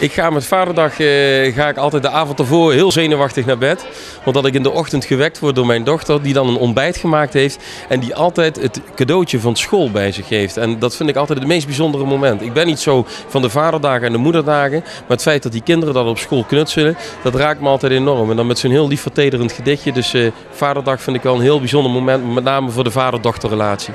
Ik ga met vaderdag eh, ga ik altijd de avond ervoor heel zenuwachtig naar bed. Omdat ik in de ochtend gewekt word door mijn dochter die dan een ontbijt gemaakt heeft. En die altijd het cadeautje van school bij zich heeft. En dat vind ik altijd het meest bijzondere moment. Ik ben niet zo van de vaderdagen en de moederdagen. Maar het feit dat die kinderen dat op school knutselen, dat raakt me altijd enorm. En dan met zo'n heel lief vertederend gedichtje. Dus eh, vaderdag vind ik wel een heel bijzonder moment. Met name voor de vader-dochterrelatie.